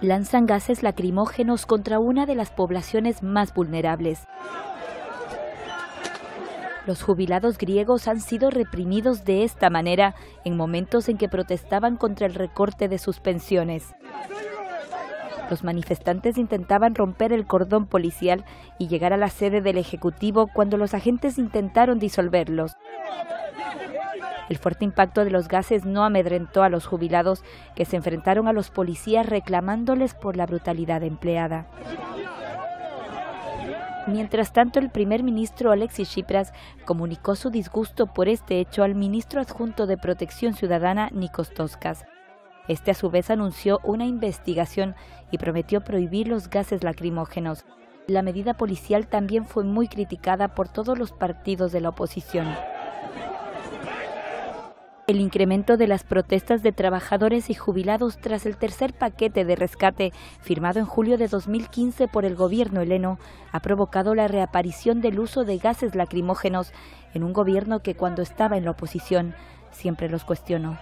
lanzan gases lacrimógenos contra una de las poblaciones más vulnerables. Los jubilados griegos han sido reprimidos de esta manera en momentos en que protestaban contra el recorte de sus pensiones. Los manifestantes intentaban romper el cordón policial y llegar a la sede del Ejecutivo cuando los agentes intentaron disolverlos. El fuerte impacto de los gases no amedrentó a los jubilados que se enfrentaron a los policías reclamándoles por la brutalidad empleada. Mientras tanto, el primer ministro Alexis Tsipras comunicó su disgusto por este hecho al ministro adjunto de Protección Ciudadana, Nikos Toskas. Este a su vez anunció una investigación y prometió prohibir los gases lacrimógenos. La medida policial también fue muy criticada por todos los partidos de la oposición. El incremento de las protestas de trabajadores y jubilados tras el tercer paquete de rescate firmado en julio de 2015 por el gobierno heleno ha provocado la reaparición del uso de gases lacrimógenos en un gobierno que cuando estaba en la oposición siempre los cuestionó.